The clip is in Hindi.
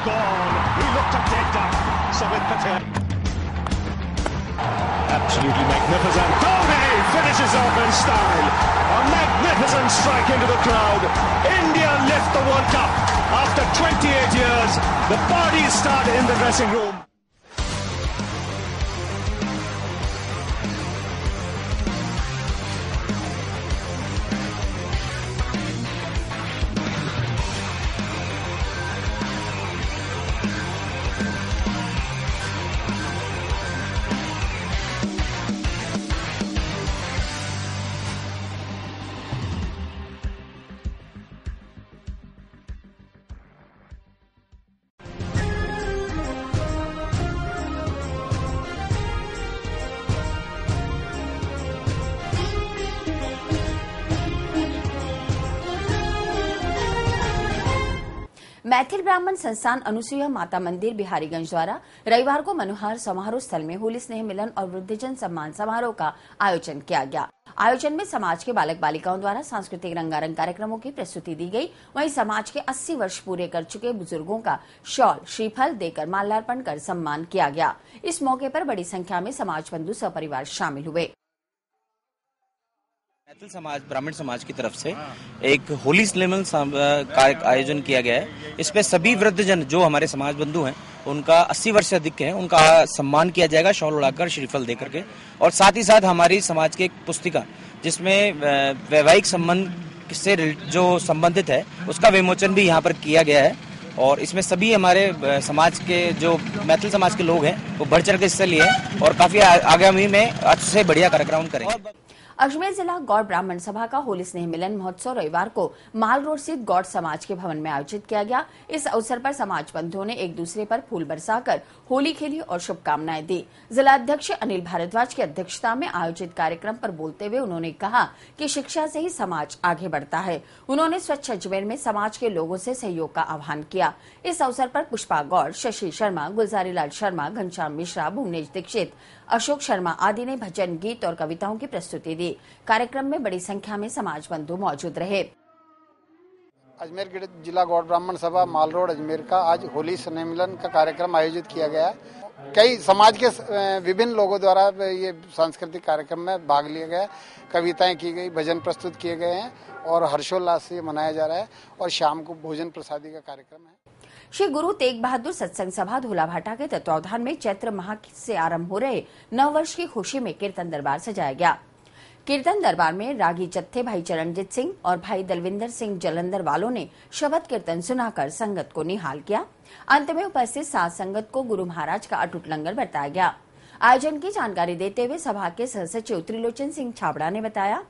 gone. He looked to take that. Samit Patel. Absolutely magnificent. Dhoni finishes off in style. A magnificent strike into the crowd. India lift the World Cup. After 28 years, the parties start in the dressing room. Maithil ब्राह्मण संस्थान अनुसुईया माता मंदिर बिहारीगंज द्वारा रविवार को मनोहर समारोह स्थल में होली, स्नेह मिलन और वृद्धजन सम्मान समारोह का आयोजन किया गया। आयोजन में समाज के बालक बालिकाओं द्वारा सांस्कृतिक रंगारंग कार्यक्रमों की प्रस्तुति दी गई। वहीं समाज के 80 वर्ष पूरे कर चुके बुज़ुर्गों का शॉल, श्रीफल देकर माल्यार्पण कर सम्मान किया गया। इस मौके पर बड़ी संख्या में समाज बंधु सपरिवार शामिल हुए। मैथिल समाज, ब्राह्मण समाज की तरफ़ से एक होली स्लेमल का आयोजन किया गया है। इस पे सभी वृद्धजन जो हमारे समाज बंधु हैं, उनका 80 वर्ष से अधिक है, उनका सम्मान किया जाएगा शॉल उड़ाकर, श्रीफल देकर के और साथ ही साथ हमारी समाज की एक पुस्तिका, जिसमें वैवाहिक संबंध से जो संबंधित है, उसका विमोचन भी यहाँ पर किया गया है। और इसमें सभी हमारे समाज के जो मैथिल समाज के लोग हैं, वो बढ़ चढ़ के हिस्सा लिए और काफ़ी आगामी में अच्छे से बढ़िया कार्यक्रम करेंगे। अजमेर जिला गौड़ ब्राह्मण सभा का होली स्नेह मिलन महोत्सव रविवार को माल रोड स्थित गौड़ समाज के भवन में आयोजित किया गया। इस अवसर पर समाज बंधुओं ने एक दूसरे पर फूल बरसाकर होली खेली और शुभकामनाएँ दी। जिला अध्यक्ष अनिल भारद्वाज की अध्यक्षता में आयोजित कार्यक्रम पर बोलते हुए उन्होंने कहा कि शिक्षा से ही समाज आगे बढ़ता है। उन्होंने स्वच्छ अजमेर में समाज के लोगों से सहयोग का आह्वान किया। इस अवसर पर पुष्पा गौड़ शशि शर्मा गुलजारी लाल शर्मा, घनश्याम मिश्रा, भुवनेश दीक्षित, अशोक शर्मा आदि ने भजन, गीत और कविताओं की प्रस्तुति दी। कार्यक्रम में बड़ी संख्या में समाज बंधु मौजूद रहे। अजमेर जिला गौड़ ब्राह्मण सभा माल रोड अजमेर का आज होली स्नेह का कार्यक्रम आयोजित किया गया कई समाज के विभिन्न लोगों द्वारा ये सांस्कृतिक कार्यक्रम में भाग लिया गया कविताएँ की गई भजन प्रस्तुत किए गए हैं और हर्षोल्लास से मनाया जा रहा है और शाम को भोजन प्रसादी का कार्यक्रम है। श्री गुरु तेग बहादुर सत्संग सभा धोलाभाटा के तत्वावधान में चैत्र माह से आरंभ हो रहे नव वर्ष की खुशी में कीर्तन दरबार सजाया गया। कीर्तन दरबार में रागी जत्थे भाई चरणजीत सिंह और भाई दलविंदर सिंह जलंधर वालों ने शबद कीर्तन सुनाकर संगत को निहाल किया। अंत में उपस्थित सात संगत को गुरु महाराज का अटूट लंगर बताया गया। आयोजन की जानकारी देते हुए सभा के सह सचिव त्रिलोचन सिंह छाबड़ा ने बताया।